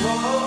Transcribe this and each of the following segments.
Oh.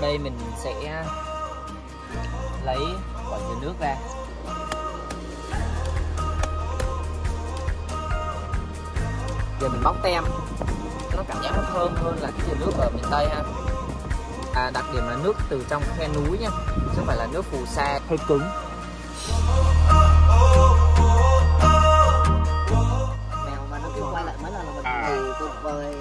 Sau đây mình sẽ lấy quả dừa nước ra. Giờ mình bóc tem. Nó cảm giác nó thơm hơn là cái dừa nước ở miền tây ha. À, đặc điểm là nước từ trong khe núi nha. Chứ không phải là nước phù sa hơi cứng. Mèo mà nó kêu quay lại mấy lần là mình thì tuyệt vời